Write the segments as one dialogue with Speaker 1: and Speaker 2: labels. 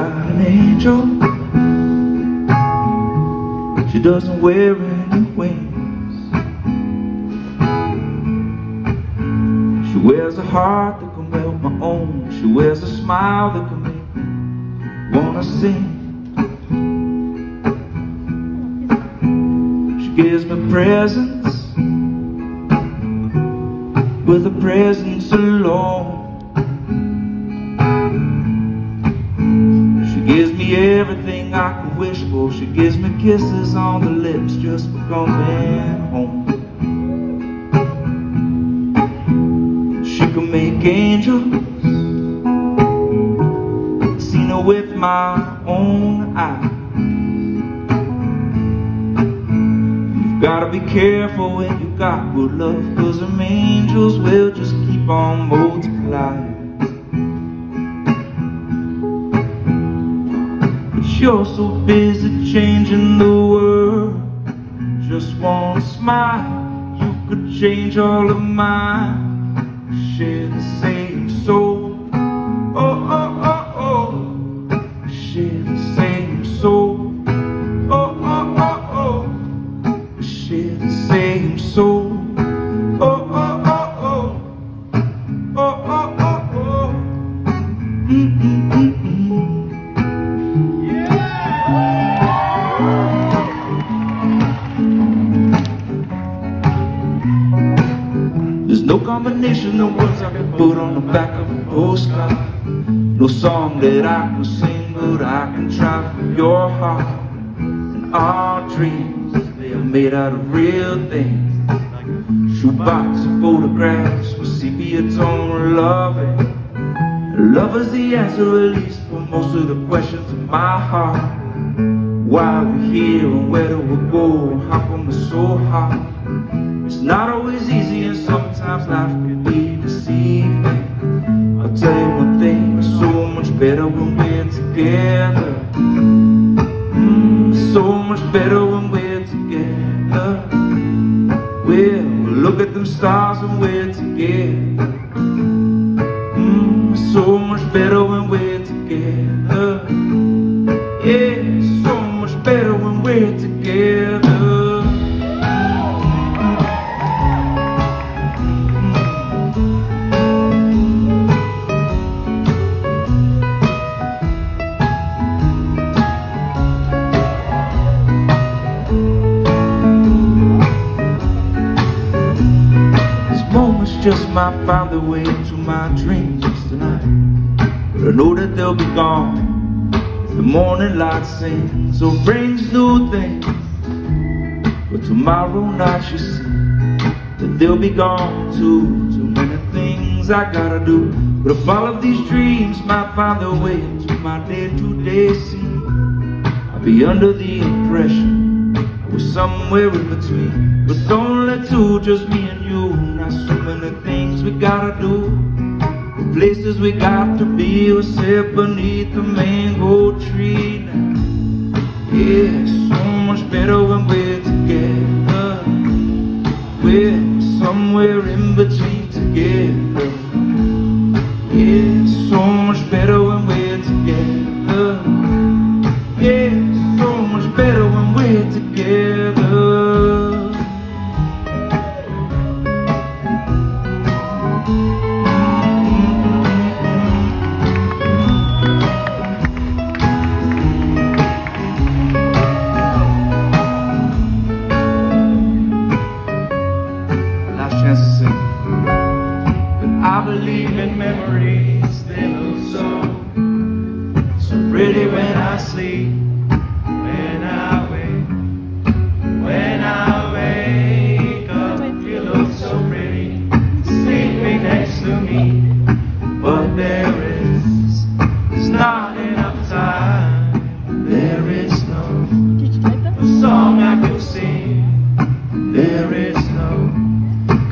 Speaker 1: angel. She doesn't wear any wings. She wears a heart that can melt my own. She wears a smile that can make me wanna sing. She gives me presents. With a presence alone everything I can wish for. She gives me kisses on the lips just for coming home. She can make angels. Seen her with my own eyes. You've gotta be careful when you got good love, cause them angels will just keep on multiplying. You're so busy changing the world. Just one smile You could change all of mine. Share the same soul. Oh, oh, oh, oh. Share the same soul. Oh, oh, oh, oh. Share the same soul. Oh, oh, oh, oh. Oh, oh, oh, oh. Mm, mm, mm, mm. There's no combination of words I can put on the back of a postcard. No song that I can sing but I can try for your heart. And our dreams, they are made out of real things. Shoebox of photographs with sepia tone loving Love is the answer at least for most of the questions in my heart. Why are we here and where do we go? How come it's so hard? It's not always easy and sometimes life can be deceiving. I'll tell you one thing, it's so much better when we're together. Mm, So much better when we're together. We'll look at them stars when we're together. Mm, So much better when we're together. Yeah, so much better when we're together just might find their way into my dreams tonight. But I know that they'll be gone the morning light sings. Or brings new things. For tomorrow night you see That they'll be gone too. Too many things I gotta do. But if all of these dreams might find their way into my day-to-day -day scene I'll be under the impression we're somewhere in between. With only two, just me and you. Not so many things we gotta do. The places we got to be We're set beneath the mango tree now. Yeah, so much better when we're together. We're somewhere in between together. Yeah, so much better when we're pretty when I sleep. When I wake, when I wake up, you look so pretty, sleeping next to me. But there is, there's not enough time. There is no, no song I can sing. There is no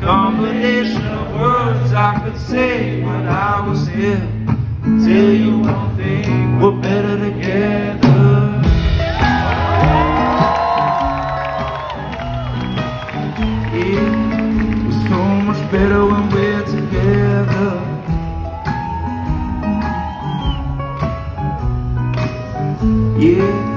Speaker 1: combination of words I could say when I was here. Tell you one thing, better better when we're together. Yeah,